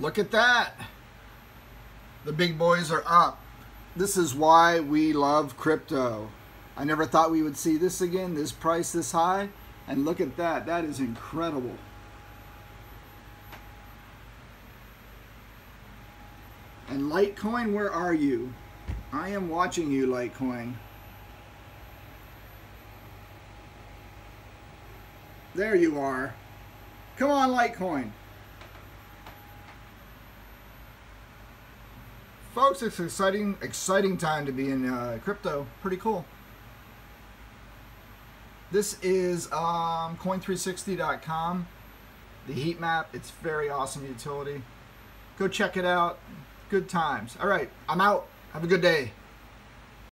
Look at that. The big boys are up. This is why we love crypto. I never thought we would see this again, this price this high. And look at that. That is incredible. And Litecoin, where are you? I am watching you, Litecoin. There you are. Come on, Litecoin. Folks, it's exciting, exciting time to be in uh, crypto. Pretty cool. This is um, coin360.com. The heat map, it's very awesome utility. Go check it out. Good times. All right, I'm out. Have a good day.